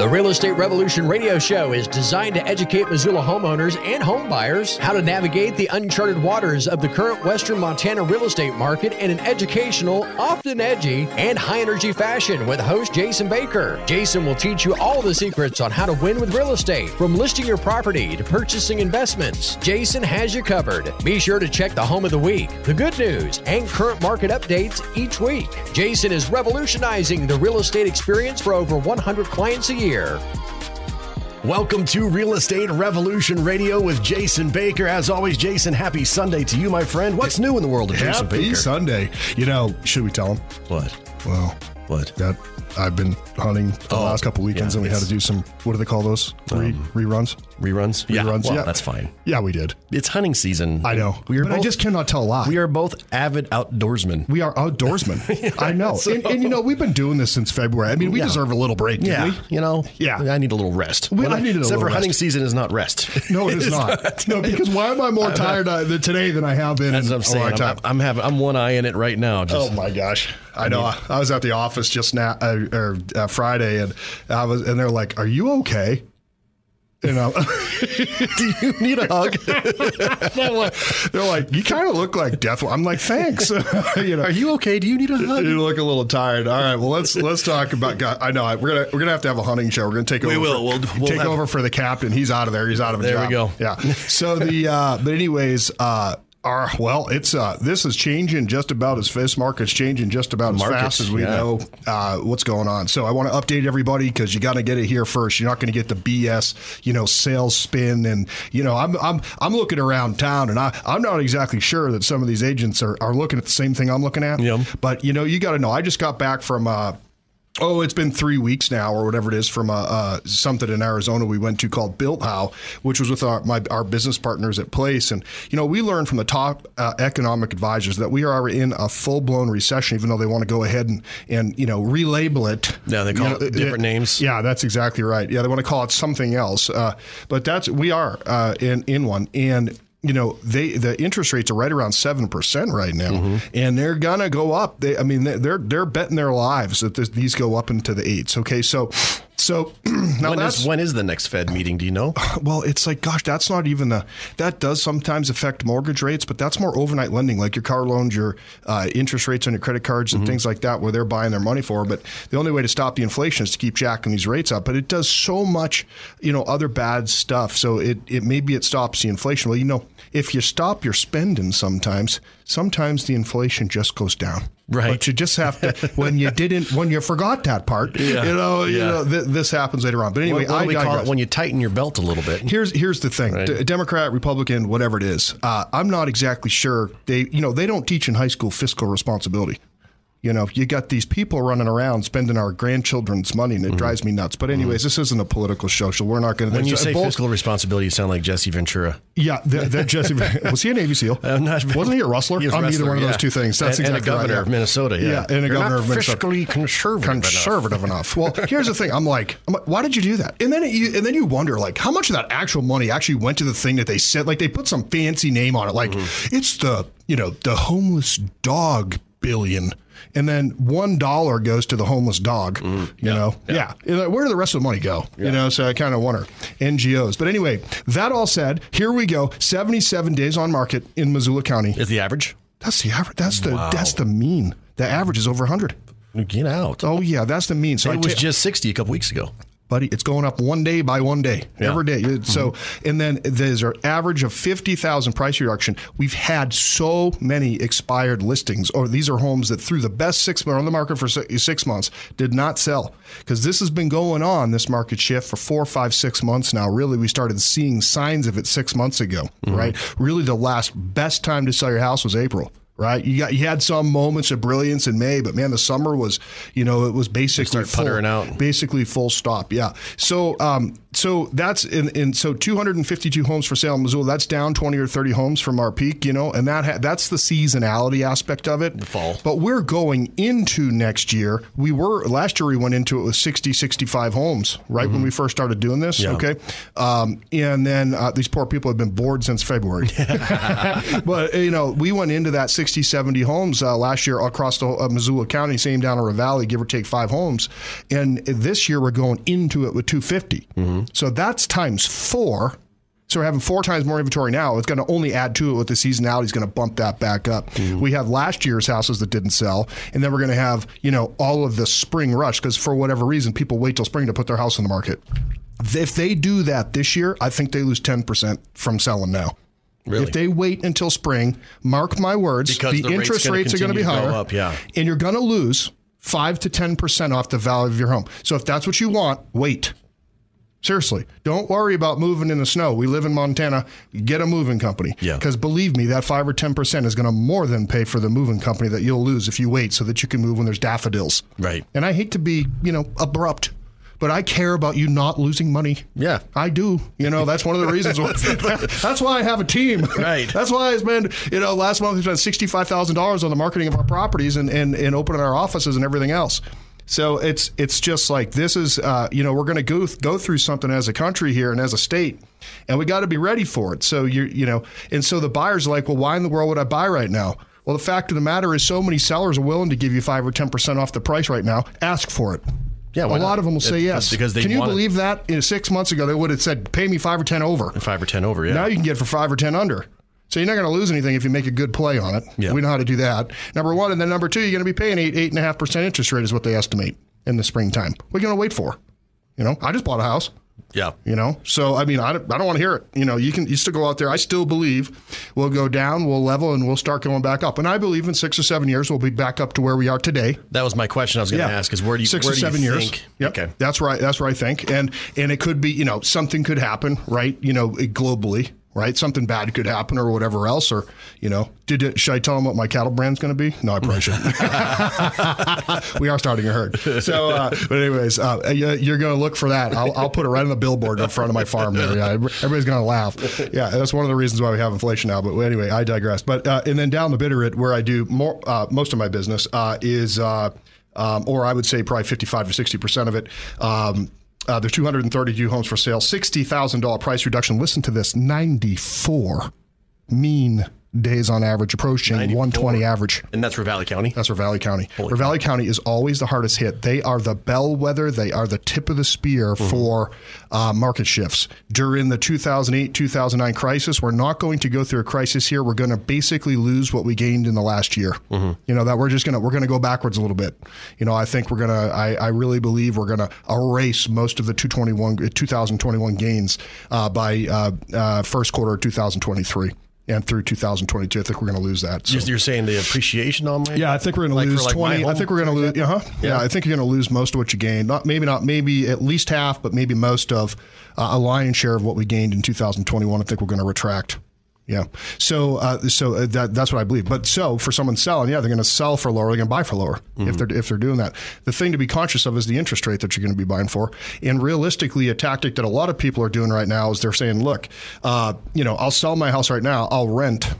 The Real Estate Revolution radio show is designed to educate Missoula homeowners and homebuyers how to navigate the uncharted waters of the current Western Montana real estate market in an educational, often edgy, and high energy fashion with host Jason Baker. Jason will teach you all the secrets on how to win with real estate, from listing your property to purchasing investments. Jason has you covered. Be sure to check the home of the week, the good news, and current market updates each week. Jason is revolutionizing the real estate experience for over 100 clients a year. Welcome to Real Estate Revolution Radio with Jason Baker. As always, Jason, happy Sunday to you, my friend. What's new in the world of Jason Happy Baker? Sunday. You know, should we tell him? What? Well, What? that I've been hunting the Oh, last couple weekends, yeah, and we had to do some. What do they call those? Re, um, reruns. Reruns? Yeah, Reruns, well, yeah. that's fine. Yeah, we did. It's hunting season. I know, We are but I just cannot tell a lie. we are both avid outdoorsmen. We are outdoorsmen. I know, and, and you know we've been doing this since February. I mean, we Yeah. deserve a little break. Yeah, we? you know. Yeah. I need a little rest. We- I needed a except little for hunting rest. season is not rest. No, it is not. No, because why am I more tired uh, today than I have been That's in what I'm saying. I'm. I'm having. I'm one eye in it right now. Just, Oh my gosh! I know. I, I was at the office just now, uh, or uh, Friday, and I was, and they're like, "Are you okay?" You know, Do you need a hug? they're like, they're like, "You kind of look like death." I'm like, "Thanks." you know, Are you okay? Do you need a hug? you look a little tired. All right. Well, let's let's talk about. God, I know we're gonna we're gonna have to have a hunting show. We're gonna take We over. will. For, We'll- we'll take have- over for the captain. He's out of there. He's out of a There we go. Yeah. So the uh, but anyways, uh, our well, it's uh, this is changing just about as fast. Market's changing just about as Markets, fast as we yeah. know uh, what's going on. So I want to update everybody because you got to get it here first. You're not going to get the BS, you know, sales spin, and you know, I'm I'm I'm looking around town, and I I'm not exactly sure that some of these agents are, are looking at the same thing I'm looking at. Yeah. But you know, you got to know. I just got back from. Uh, Oh, it's been three weeks now, or whatever it is, from uh, uh, something in Arizona we went to called Built How, which was with our my, our business partners at Place, and you know we learned from the top uh, economic advisors that we are in a full blown recession, even though they want to go ahead and and you know relabel it. Yeah, they call You know, it different names. Yeah, that's exactly right. Yeah, they want to call it something else, uh, but that's we are uh, in in one and you know they the interest rates are right around seven percent right now, Mm-hmm. and they're gonna go up. They, I mean, they're they're betting their lives that this, these go up into the eights. Okay, so so now When that's is, when is the next Fed meeting? Do you know? well, it's like, gosh, that's not even the that does sometimes affect mortgage rates, but that's more overnight lending, like your car loans, your uh, interest rates on your credit cards, and things like that, where they're buying their money for. But the only way to stop the inflation is to keep jacking these rates up. But it does so much, you know, other bad stuff. So it it maybe it stops the inflation. Well, you know, if you stop your spending, sometimes sometimes the inflation just goes down. Right. But you just have to when you didn't when you forgot that part. Yeah. You know. You know. Th- this happens later on. But anyway, what what I we call it when you tighten your belt a little bit? Here's here's the thing: Right. D- Democrat, Republican, whatever it is. Uh, I'm not exactly sure. They you know they don't teach in high school fiscal responsibility. You know, you got these people running around spending our grandchildren's money, and it drives me nuts. But anyways, this isn't a political show, so we're not going to. Mm-hmm. When you say fiscal responsibility, you sound like Jesse Ventura. yeah, that, that Jesse was he a Navy SEAL? Not- Wasn't he a rustler? He was a I'm wrestler, either one of yeah. those two things. That's and, and a governor right, of. Minnesota. Yeah, Yeah, and a You're governor of Minnesota. fiscally conservative. enough. conservative enough. Well, here's the thing. I'm like, I'm like, why did you do that? And then it, you, and then you wonder, like, how much of that actual money actually went to the thing that they said? Like, they put some fancy name on it, like Mm-hmm. it's the you know the homeless dog billion. And then one dollar goes to the homeless dog. Mm-hmm. You know, yeah. You know, Where did the rest of the money go? You know, so I kind of wonder. NGOs, but anyway, that all said, here we go. Seventy-seven days on market in Missoula County. Is the average? That's the average. That's the that's the mean. The average is over hundred. Get out. Oh yeah, that's the mean. So I it was ta- just 60 a couple weeks ago. Buddy. It's going up one day by one day, Yeah. every day. Mm-hmm. So, and then there's an average of fifty thousand price reduction. We've had so many expired listings, or these are homes that through the best six months on the market for six months did not sell because this has been going on this market shift for four, five, six months now. Really, we started seeing signs of it six months ago. Mm-hmm. Right, really, the last best time to sell your house was April. Right, you got you had some moments of brilliance in May, but man, the summer was, you know, it was basically full, out. basically full stop. Yeah. So, um, so that's in, in so 252 homes for sale in Missoula. That's down 20 or 30 homes from our peak, you know, and that ha- that's the seasonality aspect of it. The fall. But we're going into next year. We were last year. We went into it with 60, 65 homes, right when we first started doing this. Mm-hmm. Yeah. Okay, um, and then uh, these poor people have been bored since February. but you know, we went into that 60 60, 70 homes uh, last year across the uh, Missoula County, same down in Ravalli, give or take five homes. And this year we're going into it with 250. Mm-hmm. So that's times four. So we're having four times more inventory now. It's going to only add to it with the seasonality is going to bump that back up. Mm-hmm. We have last year's houses that didn't sell, and then we're going to have you know all of the spring rush because for whatever reason people wait till spring to put their house on the market. If they do that this year, I think they lose ten percent from selling now. Really? If they wait until spring, mark my words, Because the, the rate's interest gonna rates are going to be continue to higher, go up, yeah. and you're going to lose five to ten percent off the value of your home. So if that's what you want, wait. Seriously, don't worry about moving in the snow. We live in Montana. Get a moving company. Yeah. Because believe me, that five or ten percent is going to more than pay for the moving company that you'll lose if you wait, so that you can move when there's daffodils. Right. And I hate to be, you know, abrupt, but I care about you not losing money. Yeah. I do. You know, that's one of the reasons. why, that's why I have a team. Right. That's why I spent, you know, last month we spent sixty-five thousand dollars on the marketing of our properties and, and and opening our offices and everything else. So it's it's just like this is, uh, you know, we're going to go go through something as a country here and as a state, and we got to be ready for it. So you you know, and so the buyers are like, well, why in the world would I buy right now? Well, the fact of the matter is, so many sellers are willing to give you five or ten percent off the price right now. Ask for it. Yeah, a lot not? of them will say yes because they Can you want it. believe that? Know, six months ago, they would have said, "Pay me five or ten over." Five or ten over, yeah. Now you can get for five or ten under. So you're not going to lose anything if you make a good play on it. Yeah. We know how to do that. Number one, and then number two, you're going to be paying eight, eight and a half percent interest rate is what they estimate in the springtime. What are you going to wait for? You know, I just bought a house. Yeah. You know, so I mean, I don't, I don't want to hear it. You know, you can you still go out there. I still believe we'll go down, we'll level, and we'll start going back up. And I believe in six or seven years we'll be back up to where we are today. That was my question I was going to ask is where do you six where or seven years? think- Yep. Okay. that's right. That's what I think. And and it could be you know something could happen, right? You know, globally, right? Something bad could happen or whatever else, or you know, did it, should I tell them what my cattle brand's going to be? No, I probably shouldn't. we are starting a herd. So, uh, but anyways, uh, you- you're going to look for that. I'll, I'll put it right on the billboard in front of my farm there. Yeah, everybody's going to laugh. Yeah, that's one of the reasons why we have inflation now. But anyway, I digress. But uh, and then down the Bitterroot, where I do more, uh, most of my business uh, is. Uh, um, or I would say probably 55 to 60 percent of it. Um, uh, there's 232 homes for sale, $60,000 price reduction. Listen to this 94 mean days on average, approaching 120 average. And that's for Ravalli County. That's for Ravalli County. Ravalli County is always the hardest hit. They are the bellwether. They are the tip of the spear for uh, market shifts. During the 2008 2009 crisis, we're not going to go through a crisis here. We're going to basically lose what we gained in the last year. You know that we're just going to we're going to go backwards a little bit. You know, I think we're going to. I, I really believe we're going to erase most of the 221 2021 gains uh, by uh, uh, first quarter of 2023. And through 2022, I think we're going to lose that. So. You're, saying the appreciation on my Yeah, I think we're going Like to lose like, twenty. I think we're going to lose. Uh-huh. Yeah. I think you're going to lose most of what you gained. Not maybe not maybe at least half, but maybe most of uh, a lion's share of what we gained in 2021. I think we're going to retract. Yeah. So uh, so uh, that that's what I believe. But so for someone selling, yeah, they're going to sell for lower. They're going to buy for lower if they're if they're doing that. The thing to be conscious of is the interest rate that you're going to be buying for. And realistically, a tactic that a lot of people are doing right now is they're saying, look, uh, you know, I'll sell my house right now. I'll rent.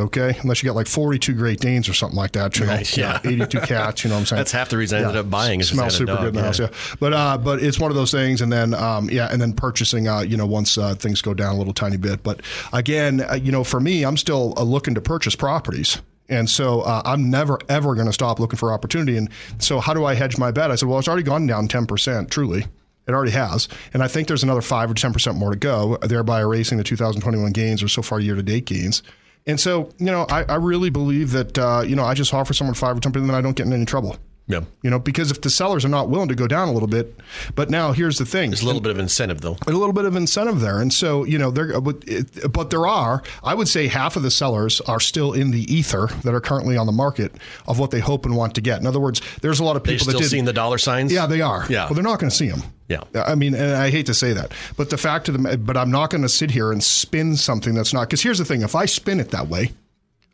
Okay, unless you got like 42 Great Danes or something like that, you know, Right, yeah. 82 cats, you know what I'm saying? That's half the reason I ended up buying is 'cause I smells super dog, good in the house, yeah. But uh, but it's one of those things, and then um, yeah, and then purchasing, uh, you know, once uh, things go down a little tiny bit. But again, uh, you know, for me, I'm still uh, looking to purchase properties. And so uh, I'm never ever going to stop looking for opportunity. And so how do I hedge my bet? I said, well, it's already gone down 10%, truly. It already has. And I think there's another 5 or 10% more to go, thereby erasing the 2021 gains or so far year to date gains. And so, you know, I, I really believe that, uh, you know, I just offer someone 5 or 10% and then I don't get in any trouble. Yeah. You know, because if the sellers are not willing to go down a little bit, but now here's the thing: There's a little bit of incentive though. a little bit of incentive there, and so you know, there. But, it- but there are, I would say, half of the sellers are still in the ether that are currently on the market of what they hope and want to get. In other words, there's a lot of They're people that still did. seeing the dollar signs. yeah, they are. Yeah. Well, they're not going to see them. Yeah. I mean, and I hate to say that, but the fact of the, but I'm not going to sit here and spin something that's not. Because here's the thing: if I spin it that way,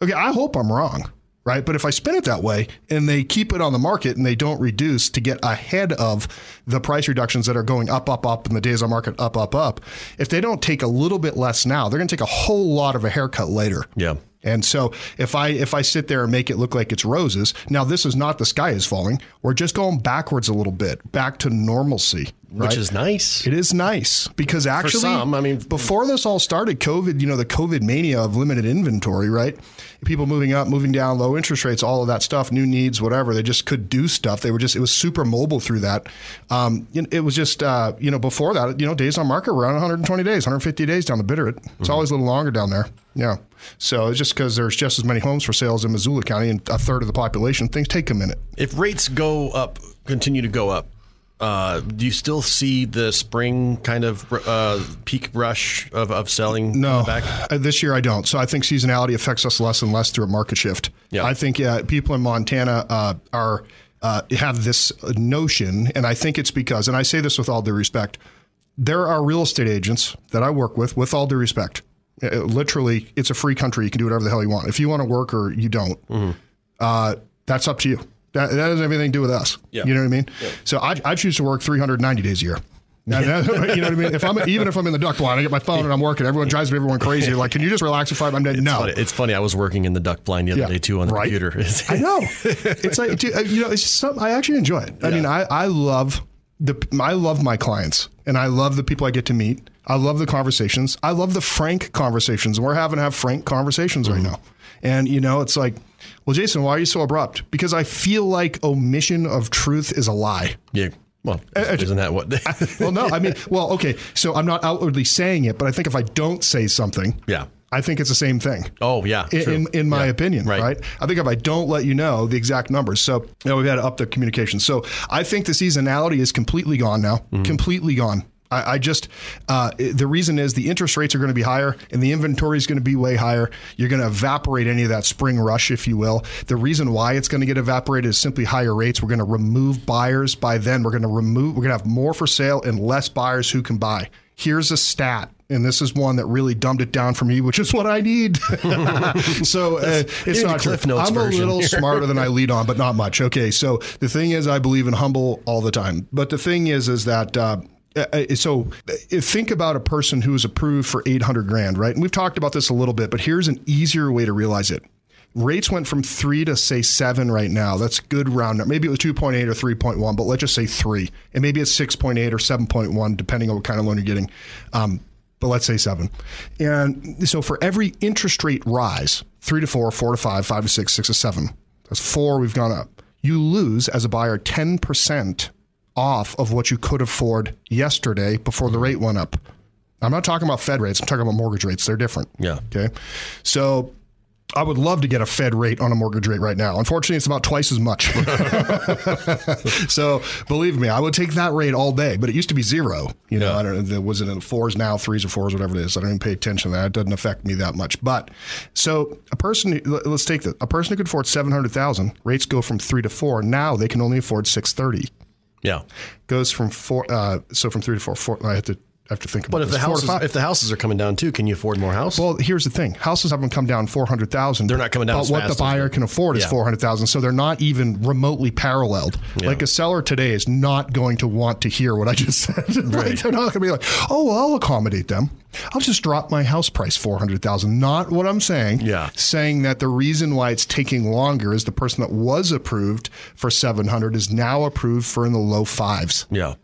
okay, I hope I'm wrong, right? But if I spin it that way and they keep it on the market and they don't reduce to get ahead of the price reductions that are going up, up, up, and the days on market up, up, up, if they don't take a little bit less now, they're going to take a whole lot of a haircut later. Yeah. And so if I if I sit there and make it look like it's roses, now this is not the sky is falling. We're just going backwards a little bit, back to normalcy. Right? Which is nice. It is nice because actually, some, I mean- before this all started, COVID, you know, the COVID mania of limited inventory, right? People moving up, moving down, low interest rates, all of that stuff, new needs, whatever. They just could do stuff. They were just, it was super mobile through that. Um, it was just, uh, you know, before that, you know, days on market were around 120 days, 150 days down the Bitterroot. It's always a little longer down there. Yeah. So it's just because there's just as many homes for sales in Missoula County and a third of the population, things take a minute. If rates go up, continue to go up, uh, do you still see the spring kind of uh, peak rush of, of selling No, back? Uh, this year I don't. So I think seasonality affects us less and less through a market shift. Yeah. I think uh, people in Montana uh, are uh, have this notion, and I think it's because, and I say this with all due respect, there are real estate agents that I work with, with all due respect. Uh, literally, it's a free country. You can do whatever the hell you want. If you want to work or you don't, uh, that's up to you. That, that have anything to do with us. Yeah. You know what I mean? So I, I choose to work 390 days a year. Now, you know what I mean? If I'm even if I'm in the duck blind, I get my phone and I'm working. Everyone drives me everyone crazy. Like, can you just relax for five? I'm dead. No, Funny- It's funny. I was working in the duck blind the other Yeah. day too on the Right. computer. I know. It's like dude, uh, you know, it's just something I actually enjoy it. I mean, I I love the I love my clients and I love the people I get to meet. I love the conversations. I love the frank conversations. We're having to have frank conversations right now. And you know, it's like, well, Jason, why are you so abrupt? Because I feel like omission of truth is a lie. yeah. Well, Uh, isn't that what? Well, no, I mean, well, okay. So I'm not outwardly saying it, but I think if I don't say something, Yeah. I think it's the same thing. oh yeah. in, in, in my Yeah. opinion, Right. right. I think if I don't let you know the exact numbers, so you know, we've had to up the communication. So I think the seasonality is completely gone now, Mm-hmm. completely gone. I, I just uh, the reason is the interest rates are going to be higher and the inventory is going to be way higher. You're going to evaporate any of that spring rush, if you will. The reason why it's going to get evaporated is simply higher rates. We're going to remove buyers by then. We're going to remove. We're going to have more for sale and less buyers who can buy. Here's a stat and this is one that really dumbed it down for me, which is what I need. so uh, it's not. Cliff Notes I'm a little smarter than I lead on, but not much. Okay, so the thing is, I believe in humble all the time. But the thing is, is that. Uh, uh, so uh, think about a person who is approved for 800 grand, right? And we've talked about this a little bit, but here's an easier way to realize it. Rates went from three to say seven right now. That's good round. number. Maybe it was 2.8 or 3.1, but let's just say three. And maybe it's 6.8 or 7.1, depending on what kind of loan you're getting. Um, but let's say seven. And so for every interest rate rise, three to four, four to five, five to six, six to seven, that's four, we've gone up. You lose as a buyer 10% off of what you could afford yesterday before the rate went up. I'm not talking about Fed rates, I'm talking about mortgage rates. They're different. Yeah. Okay. So I would love to get a Fed rate on a mortgage rate right now. Unfortunately, it's about twice as much. so believe me, I would take that rate all day. But it used to be zero. You know, Yeah. I don't know. Was it in the fours now, threes or fours, whatever it is? I don't even pay attention to that. It doesn't affect me that much. But so a person, let's take this. A person who could afford seven hundred thousand rates go from three to four. Now they can only afford six thirty. Yeah. Goes from four. Uh, so from three to four. Four. I have to. I have to think about But if this. the houses if the houses are coming down too, can you afford more house? Well, here's the thing: houses haven't come down four hundred thousand. They're not coming down But what the buyer can afford is Yeah. four hundred thousand. So they're not even remotely paralleled. Like a seller today is not going to want to hear what I just said. like, they're not going to be like, "Oh, well, I'll accommodate them. I'll just drop my house price four hundred thousand. Not what I'm saying. Yeah. saying that the reason why it's taking longer is the person that was approved for seven hundred is now approved for in the low fives yeah.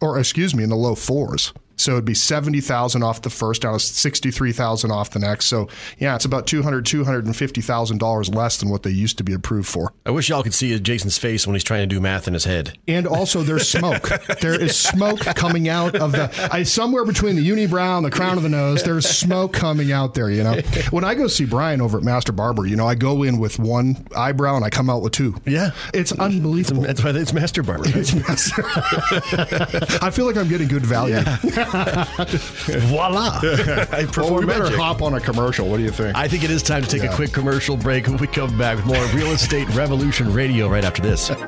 or excuse me, in the low fours. So it'd be 70,000 off the first, down to 63,000 off the next. So yeah, it's about 200, 250,000 dollars less than what they used to be approved for. I wish y'all could see Jason's face when he's trying to do math in his head. And also there's smoke. there is smoke coming out of the, I, somewhere between the unibrow and the crown of the nose, there's smoke coming out there, you know. When I go see Brian over at Master Barber, you know, I go in with one eyebrow and I come out with two. Yeah. It's unbelievable. That's why it's Master Barber. right? I feel like I'm getting good value. Voila. I Well, we better magic. hop on a commercial. What do you think? I think it is time to take a quick commercial break. When we come back with more Real Estate Revolution Radio right after this.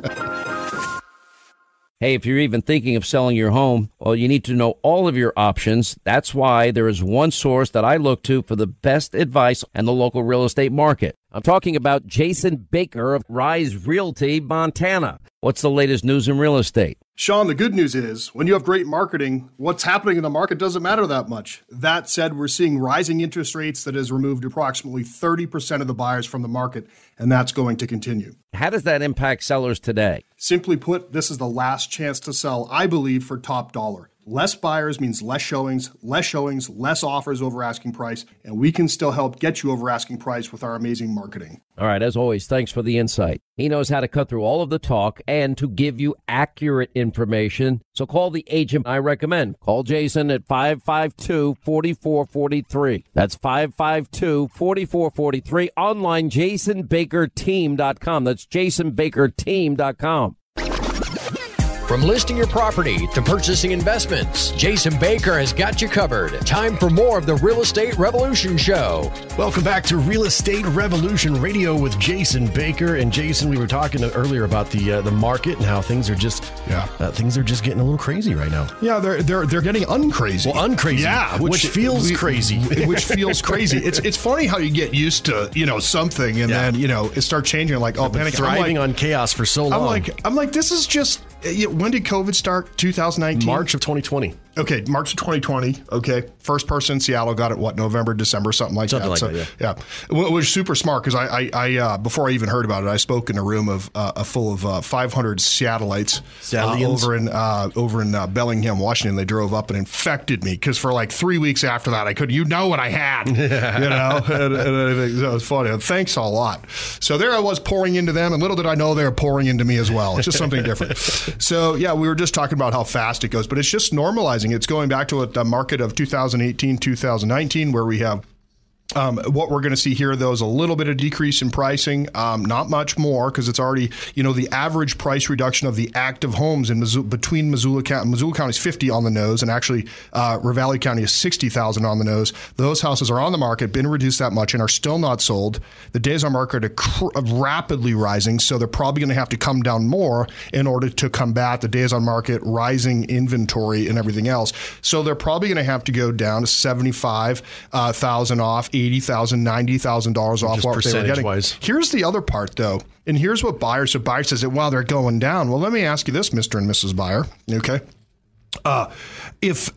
Hey, if you're even thinking of selling your home, well, you need to know all of your options. That's why there is one source that I look to for the best advice on the local real estate market. I'm talking about Jason Baker of Rise Realty, Montana. What's the latest news in real estate? Sean, the good news is when you have great marketing, what's happening in the market doesn't matter that much. That said, we're seeing rising interest rates that has removed approximately 30% of the buyers from the market, and that's going to continue. How does that impact sellers today? Simply put, this is the last chance to sell, I believe, for top dollar. Less buyers means less showings, less showings, less offers over asking price, and we can still help get you over asking price with our amazing marketing. All right, as always, thanks for the insight. He knows how to cut through all of the talk and to give you accurate information. So call the agent I recommend. Call Jason at 552 4443. That's 552 4443. Online, jasonbakerteam.com. That's jasonbakerteam.com. From listing your property to purchasing investments, Jason Baker has got you covered. Time for more of the Real Estate Revolution Show. Welcome back to Real Estate Revolution Radio with Jason Baker. And Jason, we were talking earlier about the uh, the market and how things are just Yeah. uh, things are just getting a little crazy right now. Yeah, they're they're they're getting uncrazy. Well, uncrazy. Yeah, Which feels crazy. which feels crazy. It's it's funny how you get used to you know something and Yeah. then you know it starts changing. Like oh, Been panic! I'm thriving like, on chaos for so long. I'm like I'm like this is just. you know, When did COVID start? 2019. March of 2020. Okay, March of 2020. Okay, first person in Seattle got it. What November, December, something like Something that. like that, yeah. Well, it was super smart because I, I, I uh, before I even heard about it, I spoke in a room of uh, a full of uh, 500 Seattleites uh, over in uh, over in uh, Bellingham, Washington. They drove up and infected me because for like three weeks after that, I could you know what I had, you know, and, and that was funny. Thanks a lot. So there I was pouring into them, and little did I know they were pouring into me as well. It's just something different. So yeah, we were just talking about how fast it goes, but it's just normalizing. It's going back to the market of 2018, 2019, where we have um, what we're going to see here, though, is a little bit of decrease in pricing, um, not much more because it's already, you know, the average price reduction of the active homes in Missoula, between Missoula County, Missoula County is 50 on the nose, and actually uh, Ravalli County is 60,000 on the nose. Those houses are on the market, been reduced that much, and are still not sold. The days on market are cr- rapidly rising, so they're probably going to have to come down more in order to combat the days on market, rising inventory, and everything else. So they're probably going to have to go down to 75,000 off, 80,000, 90,000 dollars off Just what they were getting. percentage-wise. Here's the other part, though, and here's what buyers. So buyer says that well, they're going down. Well, let me ask you this, Mister and Mrs. Buyer. Okay. Uh, if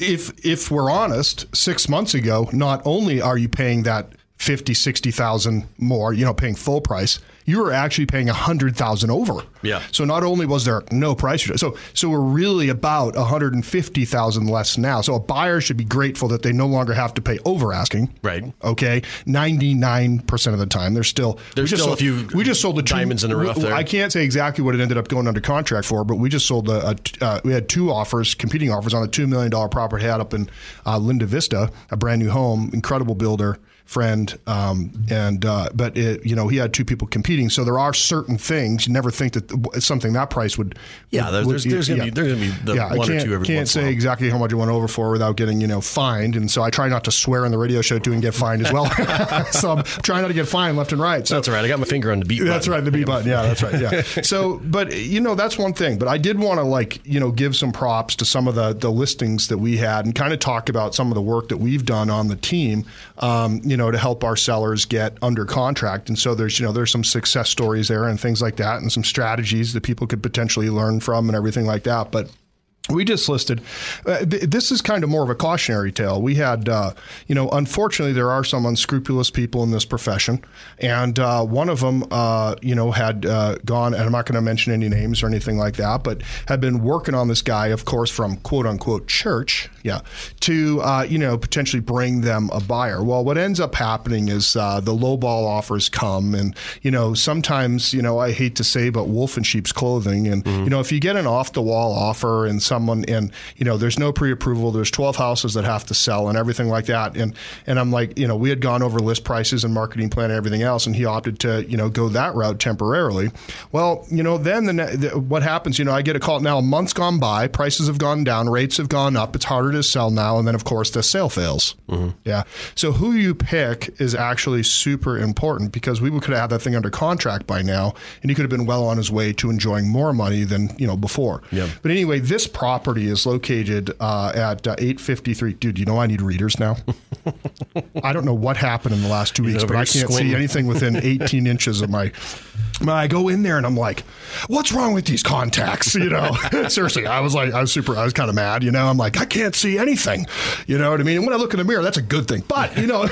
if if we're honest, six months ago, not only are you paying that 50, 60,000 more, you know, paying full price, you were actually paying 100,000 over. Yeah. So not only was there no price so so we're really about 150,000 less now. So a buyer should be grateful that they no longer have to pay over asking. Right. Okay. 99% of the time there's still There's we just still a few we just sold the two- diamonds in the rough there. I can't say exactly what it ended up going under contract for, but we just sold a, a uh, we had two offers, competing offers on a two million dollar property had up in uh, Linda Vista, a brand new home, incredible builder friend, um, and uh, but it, you know he had two people competing, so there are certain things you never think that something that price would. Yeah, there's- would- there's- there's gonna be- there's gonna be the yeah, one or can't, two every can't once in a say while. exactly how much I went over for without getting you know fined, and so I try not to swear on the radio show too and get fined as well. so I'm trying not to get fined left and right. So That's right. I got my finger on the beat. that's button. right, the B button. Yeah, that's right. Yeah. so, but you know, that's one thing. But I did want to like you know give some props to some of the the listings that we had and kind of talk about some of the work that we've done on the team. Um, you know, to help our sellers get under contract. And so there's you know there's some success stories there and things like that, and some strategies that people could potentially learn from and everything like that. But we just listed. Uh, th- this is kind of more of a cautionary tale. We had, uh, you know, unfortunately, there are some unscrupulous people in this profession, and uh, one of them, uh, you know, had uh, gone, and I'm not going to mention any names or anything like that, but had been working on this guy, of course, from quote unquote church, yeah, to uh, you know potentially bring them a buyer. Well, what ends up happening is uh, the lowball offers come, and you know, sometimes, you know, I hate to say, but wolf in sheep's clothing, and you know, if you get an off the wall offer and someone, and you know, there's no pre-approval, there's 12 houses that have to sell and everything like that, and and I'm like, you know, we had gone over list prices and marketing plan and everything else, and he opted to, you know, go that route temporarily. Well, you know, then the, ne- the what happens, you know, I get a call now. A month's gone by, prices have gone down, rates have gone up. It's harder to sell now, and then of course the sale fails. Yeah. So who you pick is actually super important because we could have had that thing under contract by now, and he could have been well on his way to enjoying more money than you know before. Yeah. But anyway, this property is located uh, at uh, 853. Dude, you know I need readers now. I don't know what happened in the last two weeks, but I can't see anything within 18 inches of my. I go in there and I'm like, "What's wrong with these contacts?" You know, seriously, I was like, I was super, I was kind of mad. You know, I'm like, I can't see anything. You know what I mean? And when I look in the mirror, that's a good thing. But you know,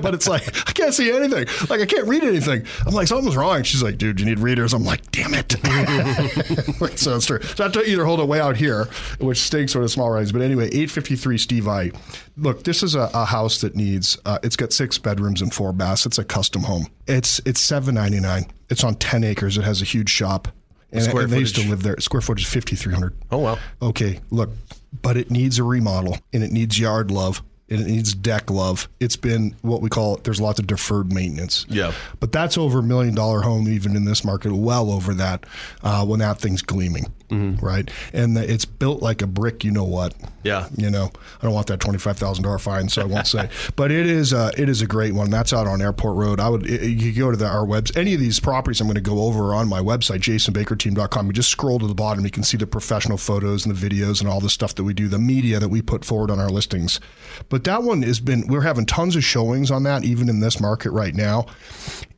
but it's like I can't see anything. Like I can't read anything. I'm like, something's wrong. She's like, dude, you need readers. I'm like, damn it. so it's true. So I have to either hold it way out here, which stinks with a small rise. But anyway, 853 Steve I. Look, this is a, a house that needs. Uh, it's got six bedrooms and four baths. It's a custom home. It's it's seven ninety nine. It's on ten acres. It has a huge shop. And, Square and they used to live there. Square footage fifty three hundred. Oh, wow. Okay, look, but it needs a remodel and it needs yard love and it needs deck love. It's been what we call there's lots of deferred maintenance. Yeah. But that's over a million dollar home, even in this market, well over that uh, when that thing's gleaming, right? And the, it's built like a brick, you know what? Yeah. You know, I don't want that twenty five thousand dollar fine, so I won't say. But it is uh, it is a great one. That's out on Airport Road. I would i- you go to the, our webs. Any of these properties I'm going to go over are on my website, jasonbakerteam.com. You just scroll to the bottom, you can see the professional photos and the videos and all the stuff that we do, the media that we put forward on our listings. But that one has been we're having tons of showings on that, even in this market right now.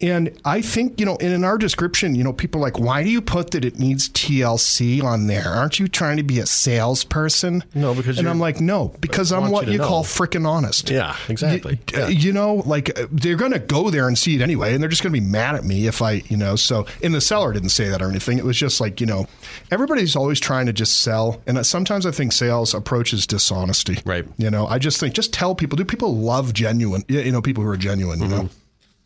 And I think, you know, and in our description, you know, people are like, why do you put that it needs TLC on there? Aren't you trying to be a salesperson? No, because and I'm like, no, because I'm what you you, call freaking honest. Yeah, exactly. You, uh, you know, like uh, they're going to go there and see it anyway, and they're just going to be mad at me if I, you know. So, and the seller didn't say that or anything. It was just like, you know, everybody's always trying to just sell, and sometimes I think sales approaches dishonesty. Right. You know, I just think just tell people. Do people love genuine? You know, people who are genuine. You know.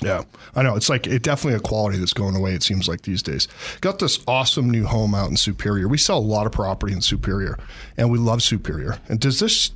Yeah, I know. It's like it definitely a quality that's going away. It seems like these days. Got this awesome new home out in Superior. We sell a lot of property in Superior, and we love Superior. And does this?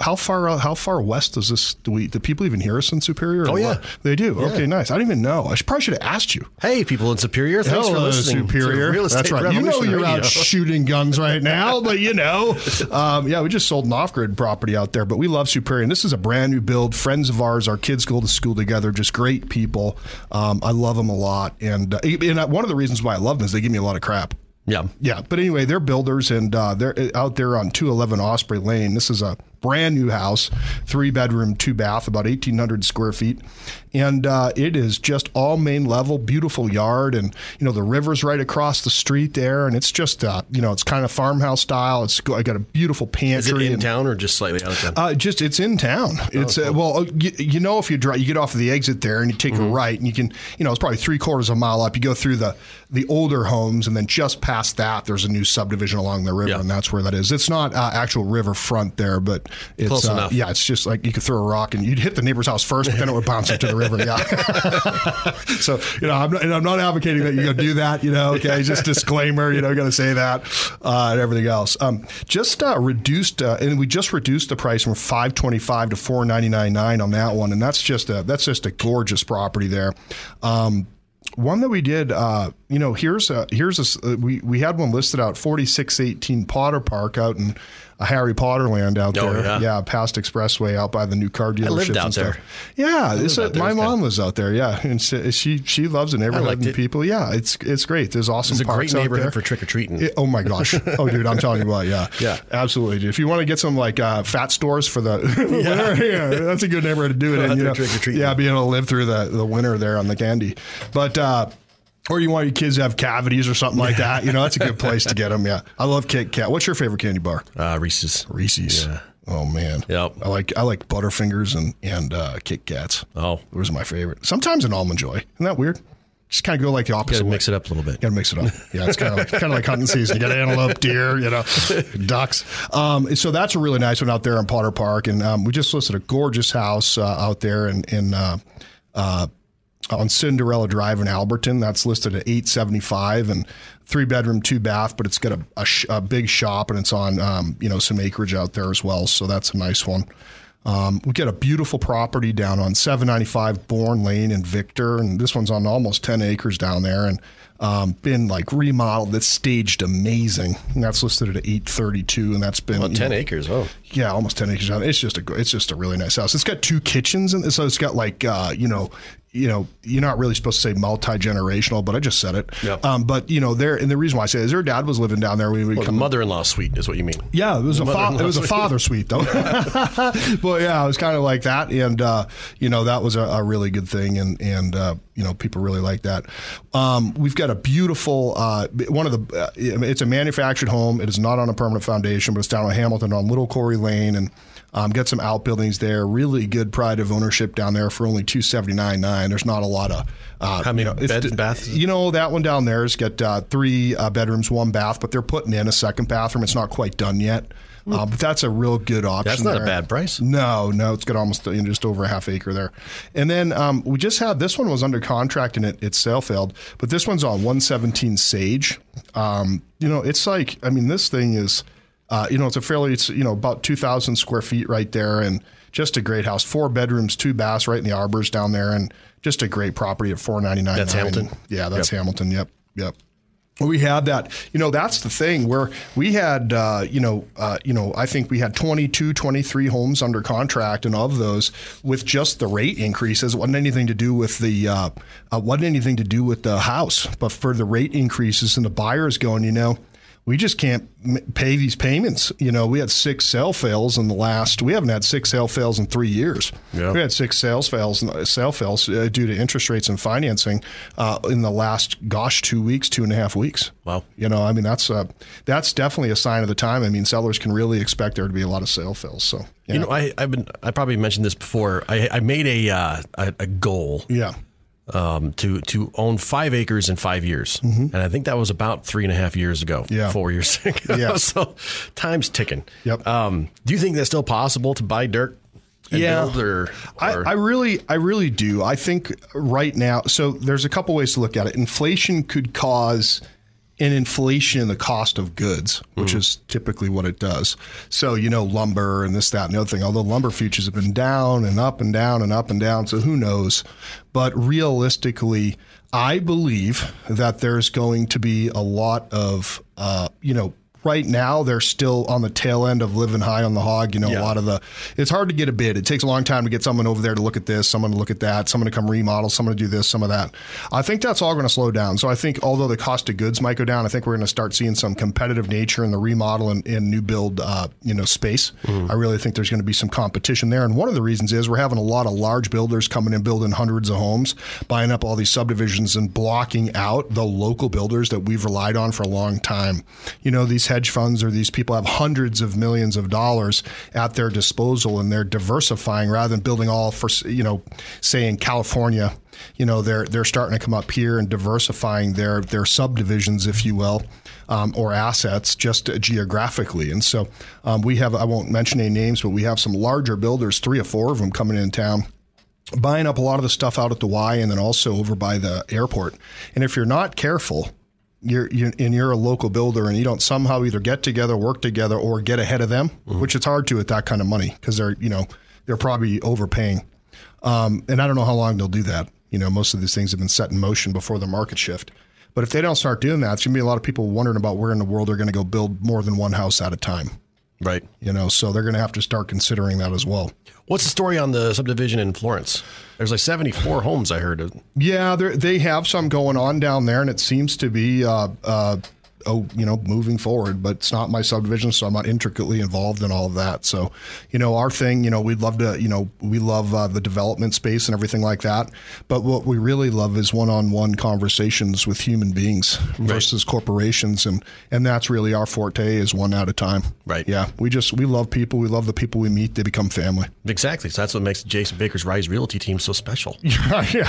How far how far west does this? Do we? Do people even hear us in Superior? Oh, yeah. what? they do. Okay, nice. I didn't even know. I should, probably should have asked you. Hey, people in Superior, thanks for Hello, listening. to Superior. Real Estate That's right. You know you're Radio. out shooting guns right now, but you know, um, yeah, we just sold an off-grid property out there, but we love Superior, and this is a brand new build. Friends of ours, our kids go to school together, just great people. Um, I love them a lot, and uh, and one of the reasons why I love them is they give me a lot of crap. Yeah. Yeah, but anyway, they're builders and uh, they're out there on 211 Osprey Lane. This is a brand new house, three bedroom, two bath, about 1,800 square feet. And uh, it is just all main level, beautiful yard. And, you know, the river's right across the street there. And it's just, uh, you know, it's kind of farmhouse style. It's I got a beautiful pantry. Is it in and- town or just slightly out of town? uh, just it's in town. It's uh, well, uh, you, you know, if you drive, you get off of the exit there and you take a right, and you can, you know, it's probably three quarters of a mile up. You go through the the older homes, and then just past that, there's a new subdivision along the river, Yeah. and that's where that is. It's not uh, actual river front there, but it's Close uh, enough. yeah, it's just like you could throw a rock and you'd hit the neighbor's house first, but then it would bounce into the river. Yeah. so you know, I'm not, and I'm not advocating that you go do that. You know, okay, just disclaimer. You know, got to say that uh, and everything else. Um, just uh, reduced, uh, and we just reduced the price from five twenty five to four ninety nine nine on that one, and that's just a that's just a gorgeous property there. Um, one that we did, uh, you know, here's a, here's a, uh, we we had one listed out forty six eighteen Potter Park out in uh, Harry Potter land out Oh, there. yeah. past Expressway out by the new car out and stuff. there. Yeah, out there. my mom lives out there. Yeah, and she she, loves the neighborhood and people. Yeah, it's it's great. There's awesome. It's a great parks out neighborhood for trick or treating. It- oh my gosh! Oh, dude, I'm telling you what. Yeah, Yeah. absolutely. Dude. If you want to get some like uh, fat stores for the winter, yeah, that's a good neighborhood to do it Go in. You know, trick-or-treating. yeah, being able to live through the the winter there on the candy, but. uh or you want your kids to have cavities or something like that. You know, that's a good place to get them. Yeah. I love Kit Kat. What's your favorite candy bar? Uh, Reese's. Reese's. Yeah. Oh man. Yep. I like I like Butterfingers and and uh, Kit Kats. Oh. Those are my favorite. Sometimes an almond joy. Isn't that weird? Just kind of go like the opposite. Got to way. mix it up a little bit. Got to mix it up. Yeah, it's kind of like kind of like hunting season. You got antelope, deer, you know, ducks. Um, so that's a really nice one out there in Potter Park, and um, we just listed a gorgeous house uh, out there in in uh, uh, on Cinderella Drive in Alberton. That's listed at eight seventy five and three bedroom, two bath, but it's got a, a, sh- a big shop and it's on um, you know some acreage out there as well. So that's a nice one. Um, we get a beautiful property down on 795 Bourne Lane in Victor, and this one's on almost 10 acres down there, and um, been like remodeled. It's staged amazing. And that's listed at 832, and that's been Well, 10 know, acres. Oh, yeah, almost ten acres down. It's just a it's just a really nice house. It's got two kitchens, and so it's got like uh, you know you know you're not really supposed to say multi generational, but I just said it. Yep. Um, but you know there and the reason why I say it is her dad was living down there. We would well, come. mother-in-law suite is what you mean. Yeah, it was a fa- it was a father suite though. but yeah, it was kind of like that, and uh, you know that was a, a really good thing, and and uh, you know people really like that. Um, we've got a beautiful uh, one of the. Uh, it's a manufactured home. It is not on a permanent foundation, but it's down on Hamilton on Little Corey Lane, and um, got some outbuildings there. Really good pride of ownership down there for only two seventy nine nine. There's not a lot of. Uh, How many you know, beds and baths? You know that one down there has got uh, three uh, bedrooms, one bath, but they're putting in a second bathroom. It's not quite done yet. Uh, but that's a real good option. That's not a bad price. No, no, it's got almost you know, just over a half acre there. And then um, we just had this one was under contract and it, it sale failed, but this one's on 117 Sage. Um, you know, it's like I mean, this thing is, uh, you know, it's a fairly it's you know about 2,000 square feet right there, and just a great house, four bedrooms, two baths, right in the arbors down there, and just a great property at 499. That's Hamilton? Yeah, that's Hamilton. Yep, yep. We had that, you know, that's the thing where we had, uh, you know, uh, you know, I think we had 22, 23 homes under contract, and of those, with just the rate increases, it wasn't anything to do with the, uh, uh, wasn't anything to do with the house, but for the rate increases and the buyers going, you know, we just can't m- pay these payments. You know, we had six sale fails in the last. We haven't had six sale fails in three years. Yeah. We had six sales fails, sale fails uh, due to interest rates and financing uh, in the last, gosh, two weeks, two and a half weeks. Wow. You know, I mean, that's uh, that's definitely a sign of the time. I mean, sellers can really expect there to be a lot of sale fails. So, yeah. You know, I, I've been. I probably mentioned this before. I, I made a, uh, a a goal yeah. Um, to to own five acres in five years, and I think that was about three and a half years ago. Mm-hmm. Yeah. four years ago. Yeah. so time's ticking. Yep. Um, do you think that's still possible to buy dirt? And Yeah. build or, I, I really, I really do. I think right now, so there's a couple ways to look at it. Inflation could cause an inflation in the cost of goods, which is typically what it does. So, you know, lumber and this, that, and the other thing, although lumber futures have been down and up and down and up and down. So who knows? But realistically, I believe that there's going to be a lot of, uh, you know, right now they're still on the tail end of living high on the hog. You know, Yeah. a lot of the it's hard to get a bid. It takes a long time to get someone over there to look at this, someone to look at that, someone to come remodel, someone to do this, some of that. I think that's all going to slow down. So I think although the cost of goods might go down, I think we're going to start seeing some competitive nature in the remodel and, and new build, uh, you know, space. I really think there's going to be some competition there. And one of the reasons is we're having a lot of large builders coming in building hundreds of homes, buying up all these subdivisions and blocking out the local builders that we've relied on for a long time. You know, these hedge funds or these people have hundreds of millions of dollars at their disposal and they're diversifying rather than building all for, you know, say in California. You know, they're they're starting to come up here and diversifying their their subdivisions, if you will, um, or assets just geographically. And so um, we have I won't mention any names, but we have some larger builders, three or four of them coming in town buying up a lot of the stuff out at the Y and then also over by the airport. And if you're not careful, you're, you're and you're a local builder and you don't somehow either get together, work together, or get ahead of them, which it's hard to at that kind of money because they're you know they're probably overpaying. Um, and I don't know how long they'll do that. You know, most of these things have been set in motion before the market shift. But if they don't start doing that, it's going to be a lot of people wondering about where in the world they're going to go build more than one house at a time. Right. You know, so they're going to have to start considering that as well. What's the story on the subdivision in Florence? There's like 74 homes I heard of. Yeah, they have some going on down there, and it seems to be, uh, uh, oh, you know, moving forward. But it's not my subdivision, so I'm not intricately involved in all of that. So, you know, our thing, you know, we'd love to, you know, we love uh, the development space and everything like that. But what we really love is one-on-one conversations with human beings versus corporations, and and that's really our forte is one at a time. Right. Yeah, we just we love people. We love the people we meet. They become family. Exactly. So that's what makes Jason Baker's Rise Realty team so special. yeah, yeah,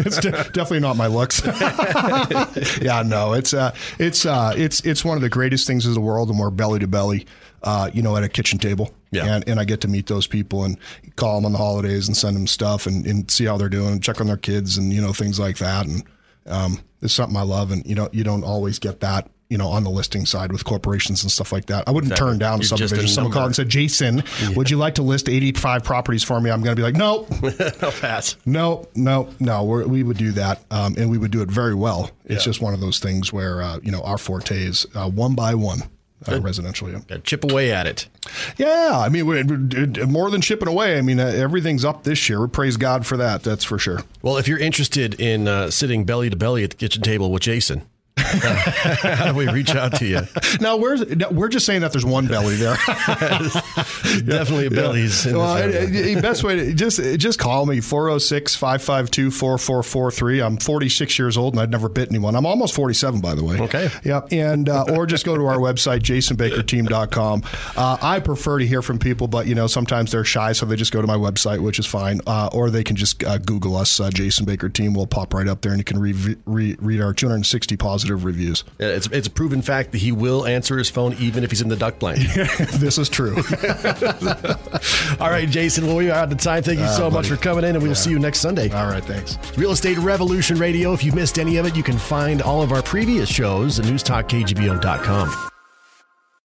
it's de- definitely not my looks. yeah, no, it's uh, it's uh, it's it's one of the greatest things in the world, and we're belly to belly, uh, you know, at a kitchen table. Yeah. and, and I get to meet those people and call them on the holidays and send them stuff and, and see how they're doing, and check on their kids and you know things like that. And um, it's something I love, and you know, you don't always get that you know, on the listing side with corporations and stuff like that. I wouldn't Exactly. turn down a subdivision. Someone called and said, Jason, would you like to list 85 properties for me? I'm going to be like, "Nope, no, pass. no, no, no. We're, we would do that, um, and we would do it very well. It's Yeah. just one of those things where, uh, you know, our forte is uh, one by one. Uh, residential, yeah. Got to chip away at it. Yeah, I mean, we're, we're- more than chipping away. I mean, uh, everything's up this year. We praise God for that. That's for sure. Well, if you're interested in uh, sitting belly to belly at the kitchen table with Jason, how do we reach out to you? Now, we're no, we're just saying that there's one belly there. Definitely a belly's. in well. Best way to just just call me 406-552-4443. I'm 46 years old and I've never bit anyone. I'm almost 47 by the way. Okay. Yep. And uh, or just go to our website jasonbakerteam.com. Uh, I prefer to hear from people, but you know sometimes they're shy, so they just go to my website, which is fine. Uh, or they can just uh, Google us, uh, Jason Baker Team. We'll pop right up there, and you can re- re- read our 260 positive reviews. Yeah, It's, it's a proven fact that he will answer his phone even if he's in the duck blind. this is true. All right, Jason. Well, we are out of time. Thank you ah, so much for coming in, and we will see you next Sunday. All right. Thanks. Real Estate Revolution Radio. If you missed any of it, you can find all of our previous shows at newstalkkgvo.com.